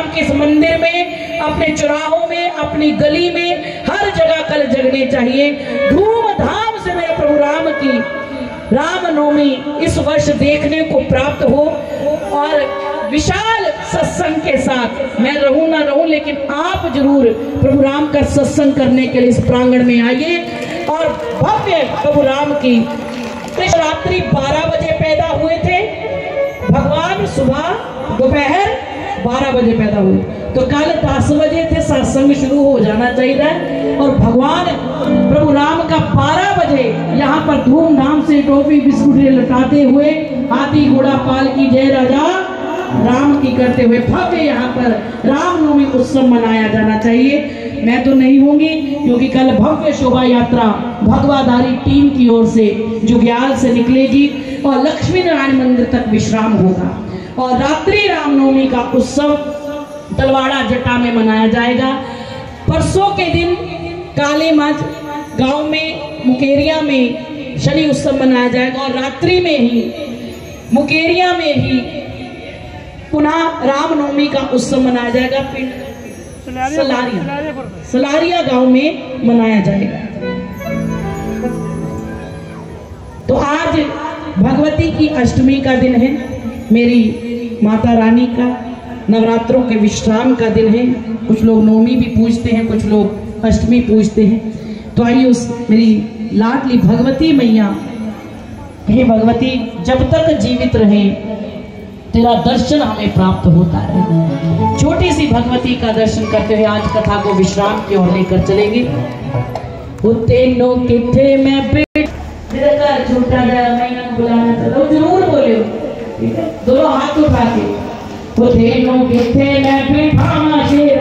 राम के इस मंदिर में, अपने चौराहों में, अपनी गली में, हर जगह कल जगने चाहिए। धूमधाम से मेरे प्रभु राम की रामनवमी इस वर्ष देखने को प्राप्त हो और विशाल सत्संग के साथ मैं रहूँ ना रहूँ, लेकिन आप ज़रूर प्रभु राम का सत्संग करने के लिए इस प्रांगण में आइए। और भव्य प्रभु राम की रात्रि 12 बजे पैदा हुए थे। भगवान सुबह दोपहर 12 बजे पैदा हुए। तो कल 10 बजे थे सत्संग शुरू हो जाना चाहिए और भगवान प्रभु राम का 12 बजे यहाँ पर धूमधाम से टोपी, बिस्कुट लटाते हुए, हाथी, घोड़ा, पाल की जय राजा, राम की करते हुए भव्य यहाँ पर रामनवमी उत्सव मनाया जाना चाहिए। मैं तो नहीं होंगी, क्योंकि कल भव्य शोभा यात्रा भगवाधारी टीम की ओर से जुग्याल से निकलेगी और लक्ष्मी नारायण मंदिर तक विश्राम होगा। और रात्रि रामनवमी का उत्सव तलवाड़ा जटा में मनाया जाएगा। परसों के दिन काले मज गाँव में, मुकेरिया में शनि उत्सव मनाया जाएगा और रात्रि में ही, मुकेरिया में ही पुनः रामनवमी का उत्सव मनाया जाएगा। पिंड सलारिया सलारिया गाँव में मनाया जाएगा। तो आज भगवती की अष्टमी का दिन है। मेरी माता रानी का नवरात्रों के विश्राम का दिन है। कुछ लोग नवमी भी पूजते हैं, कुछ लोग अष्टमी पूजते हैं। तो आइए उस मेरी लाडली भगवती मैया, हे भगवती, जब तक जीवित रहे, तेरा दर्शन हमें प्राप्त होता है छोटी सी भगवती का दर्शन करते हुए आज कथा को विश्राम की ओर लेकर चलेंगे। मैं घर मैया बुलाना चलो ज़रूर बोले दोनों हाथ उठा के। वो तेनो कितने मैं बिठावा शेरा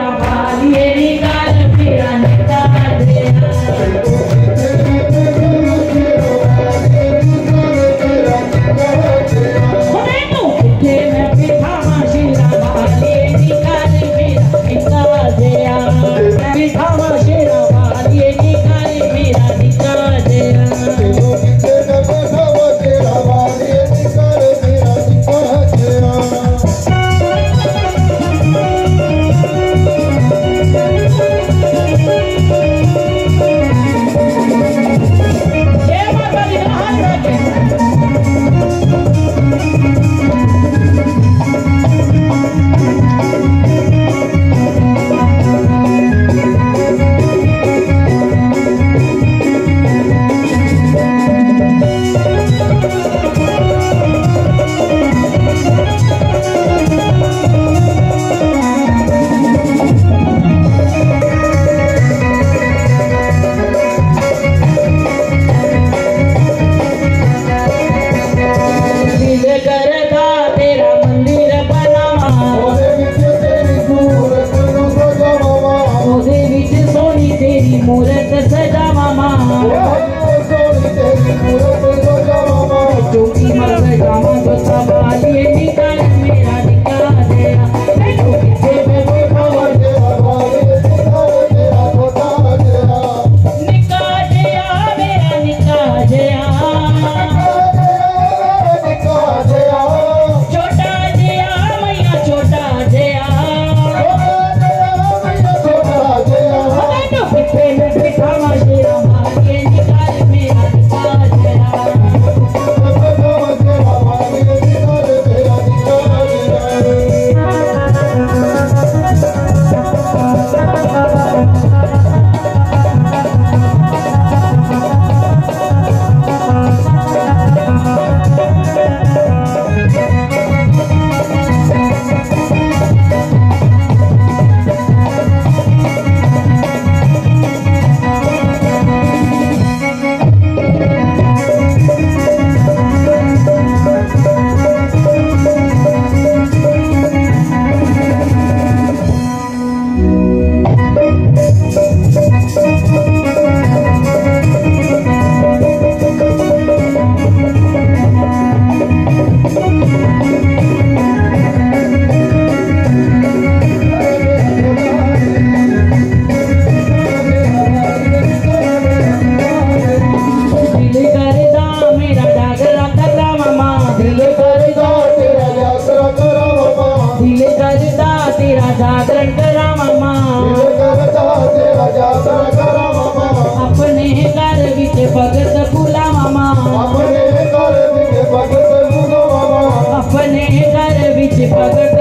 भगत भूला मामा। अपने घर विच भगत मामा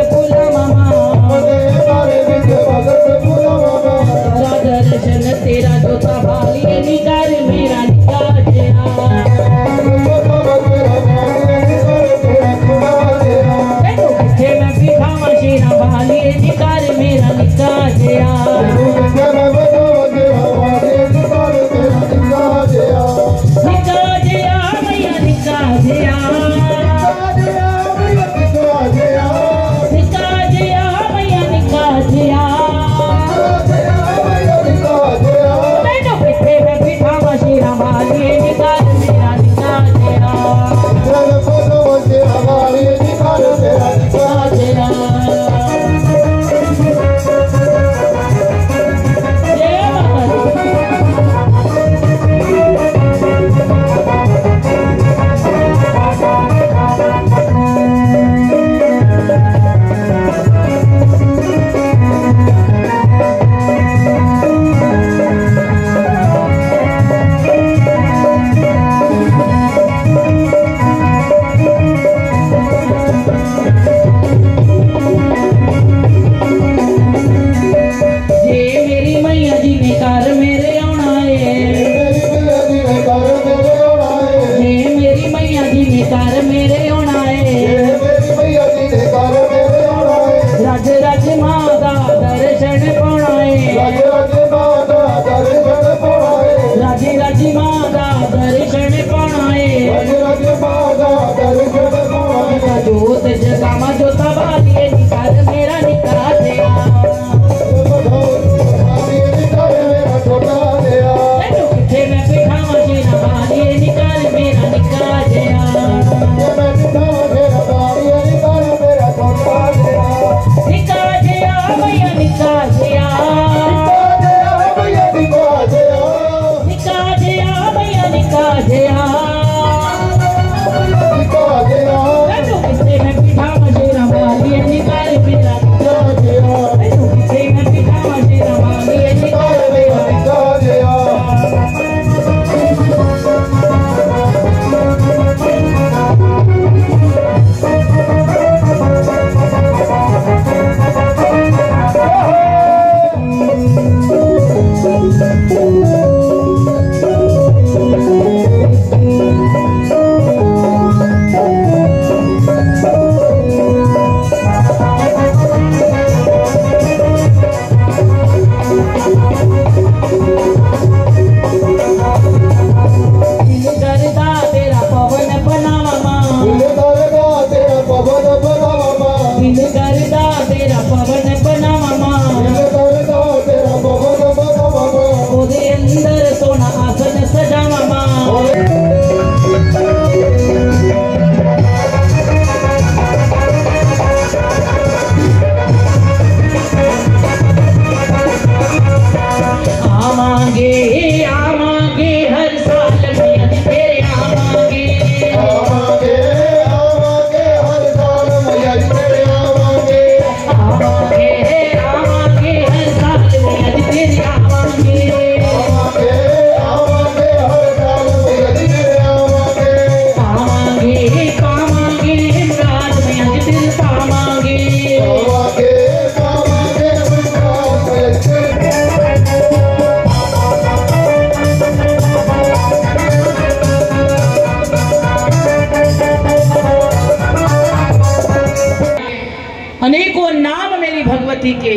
अनेकों नाम मेरी भगवती के।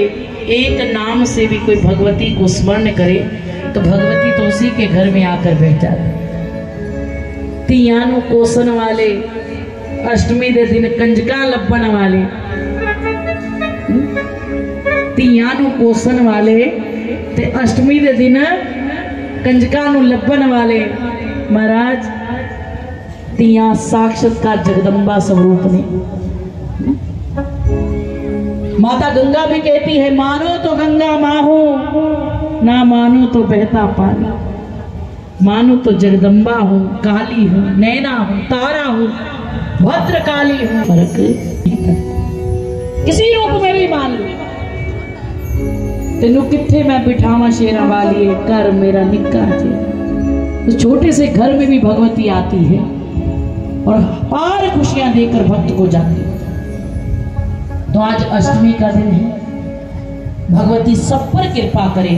एक नाम से भी कोई भगवती को स्मरण करे तो भगवती तो उसी के घर में आकर बैठ जाते। तियानु कोसन वाले, अष्टमी दे दिन कंजका लपन वाले। तियानु कोसन वाले, ते अष्टमी दे दिन कंजका नु लपन वाले। महाराज, तिया साक्षात का जगदम्बा स्वरूप ने। माता गंगा भी कहती है, मानो तो गंगा माँ ना मानो तो बहता पानी। मानो तो जगदम्बा हूँ, काली हूँ, नैना हूँ, तारा हूँ भद्र काली हूँ, फ़र्क किसी रूप में भी मान लो। तेनू किथे मैं बिठावा शेरा वाली घर मेरा निक्का जे तो छोटे से घर में भी भगवती आती है। और पार खुशियाँ देकर भक्त को जाती है। तो आज अष्टमी का दिन है। भगवती सब पर कृपा करे।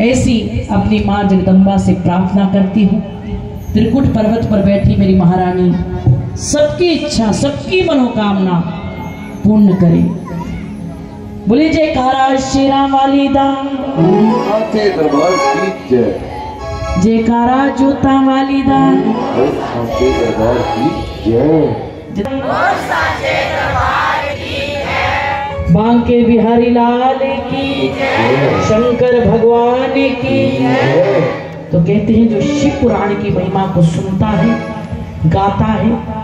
ऐसी अपनी माँ जगदम्बा से प्रार्थना करती हूँ। त्रिकुट पर्वत पर बैठी मेरी महारानी सबकी इच्छा सबकी मनोकामना पूर्ण करे। बोली जयकारा शेरा वाली दा आके दरबार की जय। जयकारा जोता वाली दा और आके दरबार की जय। बांके बिहारी लाल की शंकर भगवान की तो कहते हैं जो शिव पुराण की महिमा को सुनता है, गाता है